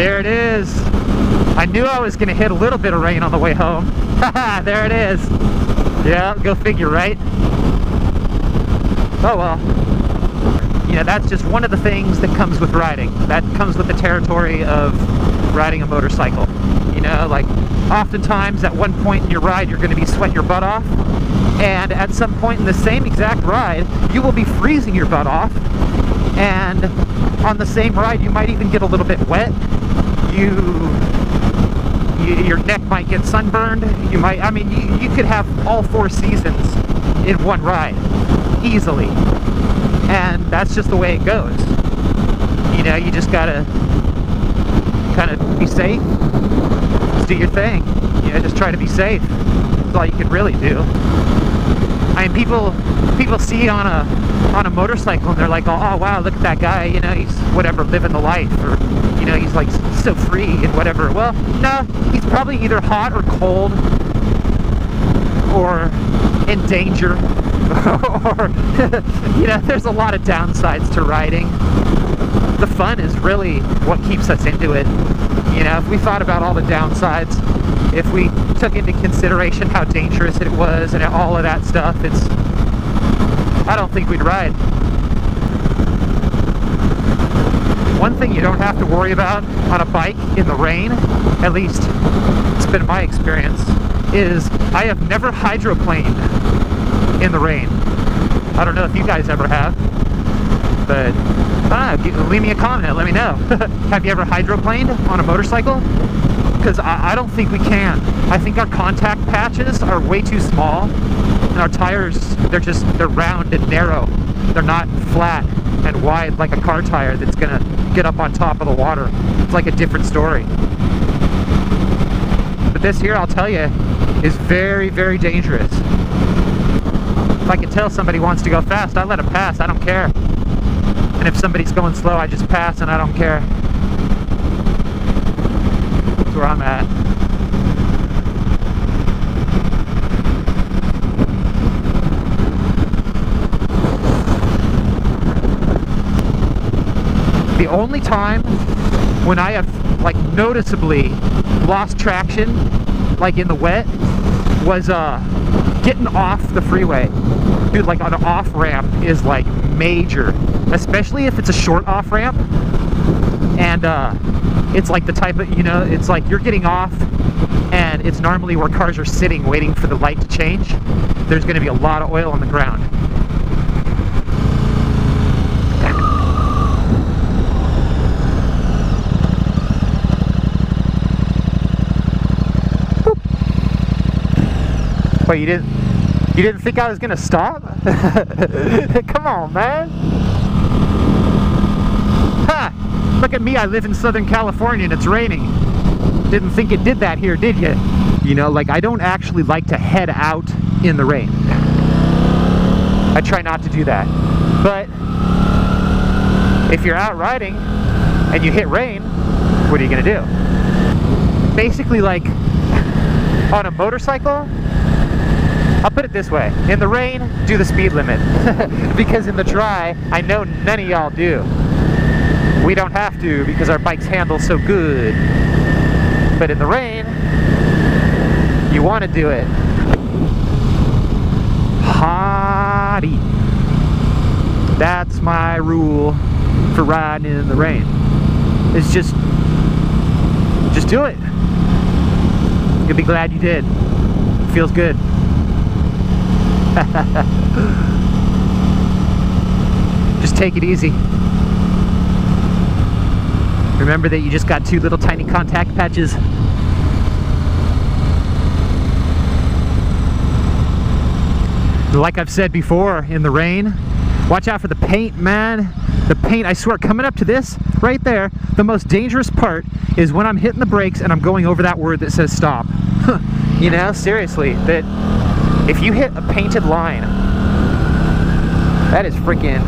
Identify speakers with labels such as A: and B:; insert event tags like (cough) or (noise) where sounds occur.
A: There it is. I knew I was gonna hit a little bit of rain on the way home. (laughs) there it is. Yeah, go figure, right? Oh well. You know, that's just one of the things that comes with riding. That comes with the territory of riding a motorcycle. You know, like oftentimes at one point in your ride you're going to be sweating your butt off and at some point in the same exact ride you will be freezing your butt off and on the same ride you might even get a little bit wet. You, you your neck might get sunburned. You might I mean you, you could have all four seasons in one ride easily. And that's just the way it goes. You know you just gotta kind of be safe. Just do your thing. You know just try to be safe. That's all you can really do. I mean people people see on a on a motorcycle and they're like oh, wow look at that guy you know he's whatever living the life or you know he's like so free and whatever. Well no he's probably either hot or cold or in danger (laughs) or (laughs) you know there's a lot of downsides to riding. The fun is really what keeps us into it. You know if we thought about all the downsides if we took into consideration how dangerous it was and all of that stuff it's I don't think we'd ride one thing you don't have to worry about on a bike in the rain at least it's been my experience is I have never hydroplaned in the rain. I don't know if you guys ever have, but ah, I leave me a comment, let me know. (laughs) have you ever hydroplaned on a motorcycle? Because I, I don't think we can. I think our contact patches are way too small, and our tires, they're just, they're round and narrow. They're not flat and wide like a car tire that's gonna get up on top of the water. It's like a different story. But this here, I'll tell you, is very, very dangerous. If I can tell somebody wants to go fast, I let them pass. I don't care. And if somebody's going slow, I just pass and I don't care. That's where I'm at. Only time when I have like noticeably lost traction like in the wet was uh getting off the freeway. Dude like an off ramp is like major especially if it's a short off ramp. And uh it's like the type of you know it's like you're getting off and it's normally where cars are sitting waiting for the light to change. There's going to be a lot of oil on the ground But you didn't you didn't think I was gonna stop? (laughs) Come on, man. Ha! Look at me, I live in Southern California and it's raining. Didn't think it did that here, did you? You know, like I don't actually like to head out in the rain. I try not to do that. But if you're out riding and you hit rain, what are you gonna do? Basically like on a motorcycle, I'll put it this way. In the rain, do the speed limit. (laughs) because in the dry, I know none of y'all do. We don't have to because our bikes handle so good. But in the rain, you want to do it. Hottie. That's my rule for riding in the rain. It's just, just do it. You'll be glad you did. Feels good. (laughs) just take it easy. Remember that you just got two little tiny contact patches. Like I've said before, in the rain, watch out for the paint, man. The paint, I swear, coming up to this, right there, the most dangerous part is when I'm hitting the brakes and I'm going over that word that says stop. (laughs) you know, seriously, that if you hit a painted line, that is freaking